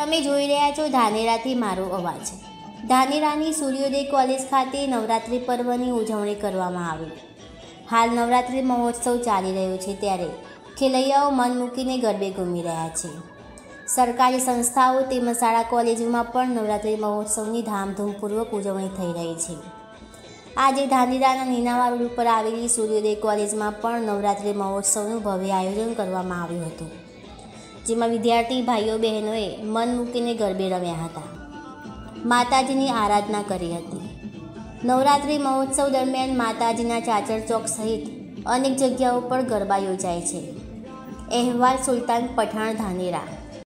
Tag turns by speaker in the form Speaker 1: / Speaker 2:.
Speaker 1: તમે જોઈ રહ્યા છો ધાનેરાથી મારો અવાજ. ધાનેરાની સૂર્યોદય કોલેજ ખાતે નવરાત્રિ પર્વની ઉજવણી કરવામાં આવી. હાલ નવરાત્રિ મહોત્સવ ચાલી રહ્યો છે ત્યારે ખેલૈયાઓ મન મૂકીને ગરબે ઘૂમી રહ્યા છે. સરકારી સંસ્થાઓ તેમજ શાળા કોલેજોમાં પણ નવરાત્રિ મહોત્સવની ધામધૂમપૂર્વક ઉજવણી થઈ રહી છે. આજે ધાનેરાના નીનાવા રોડ ઉપર આવેલી સૂર્યોદય કોલેજમાં પણ નવરાત્રિ મહોત્સવનું ભવ્ય આયોજન કરવામાં આવ્યું હતું. જેમાં વિદ્યાર્થી, ભાઈઓ, બહેનોએ મન મૂકીને ગરબે રમ્યા હતા. માતાજીની આરાધના કરી હતી. નવરાત્રિ મહોત્સવ દરમિયાન માતાજીના ચાચર ચોક સહિત અનેક જગ્યાઓ પર ગરબા યોજાય છે. અહેવાલ, સુલતાન, પઠાણ, ધાનેરા.